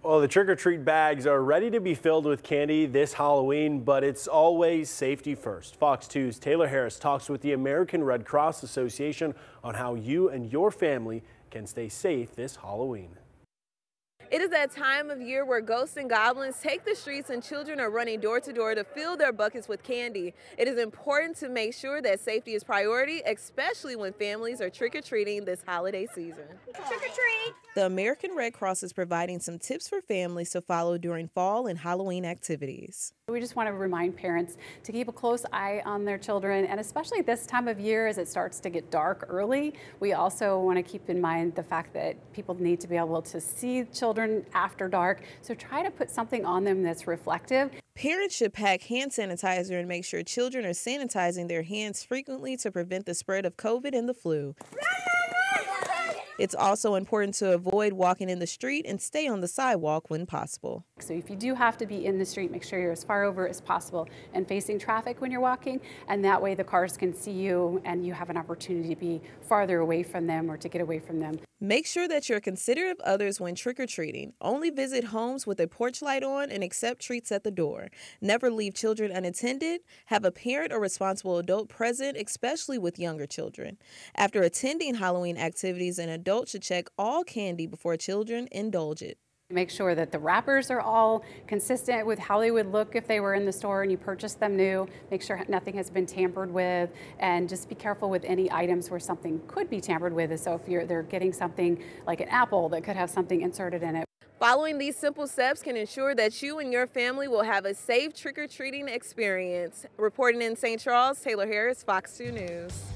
Well, the trick-or-treat bags are ready to be filled with candy this Halloween, but it's always safety first. Fox 2's Taylor Harris talks with the American Red Cross Association on how you and your family can stay safe this Halloween. It is that time of year where ghosts and goblins take the streets and children are running door to door to fill their buckets with candy. It is important to make sure that safety is priority, especially when families are trick-or-treating this holiday season. Trick-or-treat! The American Red Cross is providing some tips for families to follow during fall and Halloween activities. We just want to remind parents to keep a close eye on their children, and especially this time of year as it starts to get dark early, we also want to keep in mind the fact that people need to be able to see children after dark, so try to put something on them that's reflective. Parents should pack hand sanitizer and make sure children are sanitizing their hands frequently to prevent the spread of COVID and the flu. It's also important to avoid walking in the street and stay on the sidewalk when possible. So if you do have to be in the street, make sure you're as far over as possible and facing traffic when you're walking, and that way the cars can see you and you have an opportunity to be farther away from them or to get away from them. Make sure that you're considerate of others when trick or treating. Only visit homes with a porch light on and accept treats at the door. Never leave children unattended. Have a parent or responsible adult present, especially with younger children. After attending Halloween activities, an adult should check all candy before children indulge it. Make sure that the wrappers are all consistent with how they would look if they were in the store and you purchased them new. Make sure nothing has been tampered with and just be careful with any items where something could be tampered with. So if you're they're getting something like an apple that could have something inserted in it. Following these simple steps can ensure that you and your family will have a safe trick-or-treating experience. Reporting in St. Charles, Taylor Harris, Fox 2 News.